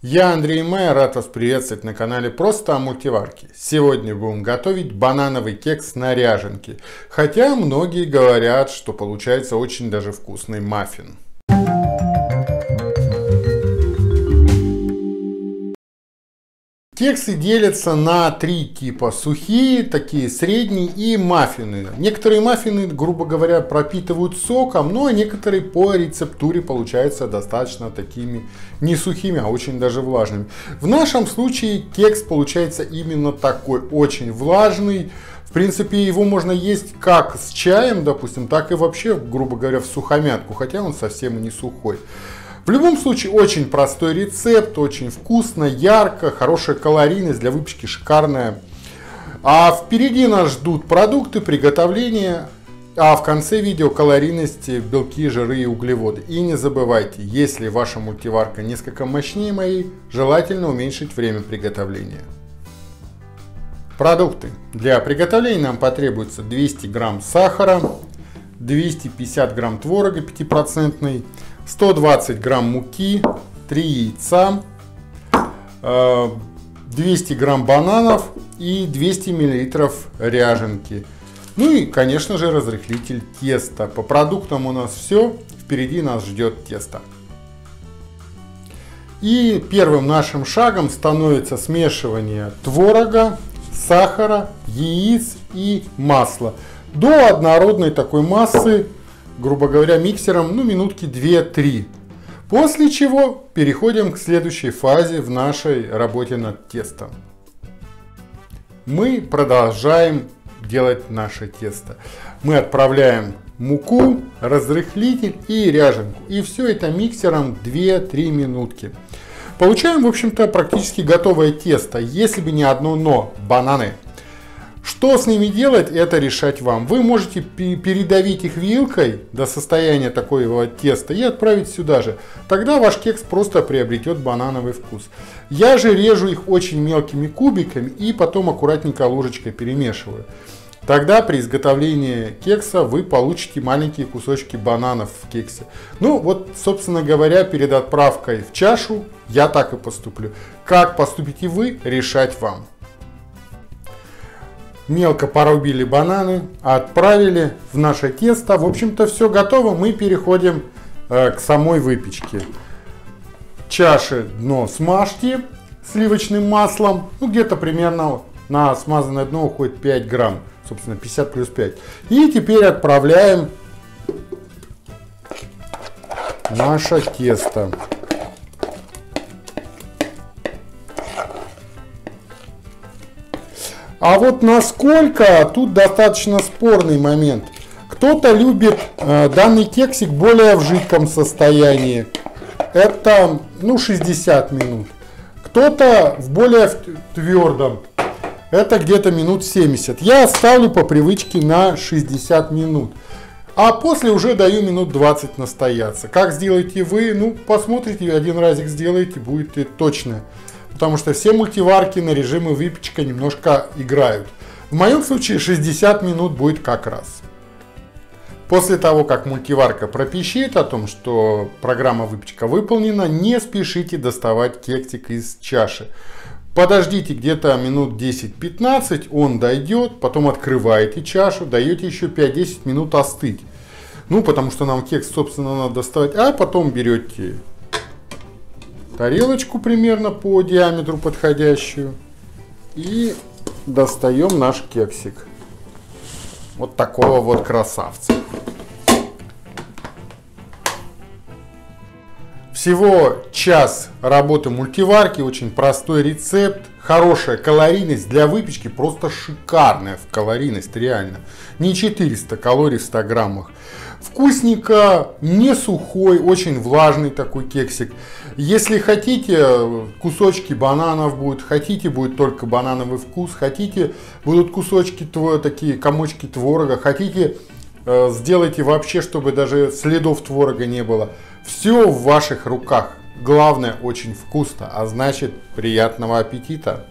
Я Андрей Майер, рад вас приветствовать на канале Просто о мультиварке. Сегодня будем готовить банановый кекс на ряженке. Хотя многие говорят, что получается очень даже вкусный маффин. Кексы делятся на три типа. Сухие, такие средние и маффины. Некоторые маффины, грубо говоря, пропитывают соком, но некоторые по рецептуре получаются достаточно такими не сухими, а очень даже влажными. В нашем случае кекс получается именно такой, очень влажный. В принципе, его можно есть как с чаем, допустим, так и вообще, грубо говоря, в сухомятку, хотя он совсем не сухой. В любом случае, очень простой рецепт, очень вкусно, ярко, хорошая калорийность, для выпечки шикарная. А впереди нас ждут продукты, приготовления, а в конце видео калорийности, белки, жиры и углеводы. И не забывайте, если ваша мультиварка несколько мощнее моей, желательно уменьшить время приготовления. Продукты. Для приготовления нам потребуется 200 грамм сахара, 250 грамм творога 5%, 120 грамм муки, 3 яйца, 200 э, грамм бананов и 200 миллилитров ряженки. Ну и, конечно же, разрыхлитель теста. По продуктам у нас все. Впереди нас ждет тесто. И первым нашим шагом становится смешивание творога, сахара, яиц и масла до однородной такой массы грубо говоря, миксером, ну, минутки 2-3. После чего переходим к следующей фазе в нашей работе над тестом. Мы продолжаем делать наше тесто. Мы отправляем муку, разрыхлитель и ряженку. И все это миксером 2-3 минутки. Получаем, в общем-то, практически готовое тесто, если бы не одно но – бананы. Что с ними делать, это решать вам. Вы можете передавить их вилкой до состояния такого теста и отправить сюда же. Тогда ваш кекс просто приобретет банановый вкус. Я же режу их очень мелкими кубиками и потом аккуратненько ложечкой перемешиваю. Тогда при изготовлении кекса вы получите маленькие кусочки бананов в кексе. Ну вот, собственно говоря, перед отправкой в чашу я так и поступлю. Как поступите вы, решать вам мелко порубили бананы, отправили в наше тесто. В общем-то все готово, мы переходим э, к самой выпечке. Чаши дно смажьте сливочным маслом, ну где-то примерно на смазанное дно уходит 5 грамм, собственно 50 плюс 5. И теперь отправляем наше тесто. А вот насколько, тут достаточно спорный момент. Кто-то любит э, данный кексик более в жидком состоянии. Это, ну, 60 минут. Кто-то в более твердом. Это где-то минут 70. Я оставлю по привычке на 60 минут. А после уже даю минут 20 настояться. Как сделаете вы? Ну, посмотрите, один разик сделаете, будет точно потому что все мультиварки на режимы выпечка немножко играют. В моем случае 60 минут будет как раз. После того, как мультиварка пропищит о том, что программа выпечка выполнена, не спешите доставать кексик из чаши. Подождите где-то минут 10-15, он дойдет, потом открываете чашу, даете еще 5-10 минут остыть. Ну, потому что нам кекс, собственно, надо доставать, а потом берете тарелочку примерно по диаметру подходящую. И достаем наш кексик. Вот такого вот красавца. Всего час работы мультиварки, очень простой рецепт, хорошая калорийность для выпечки, просто шикарная в калорийность, реально. Не 400 калорий в 100 граммах. Вкусненько, не сухой, очень влажный такой кексик. Если хотите, кусочки бананов будут, хотите, будет только банановый вкус, хотите, будут кусочки, такие комочки творога, хотите, э, сделайте вообще, чтобы даже следов творога не было. Все в ваших руках. Главное, очень вкусно, а значит, приятного аппетита!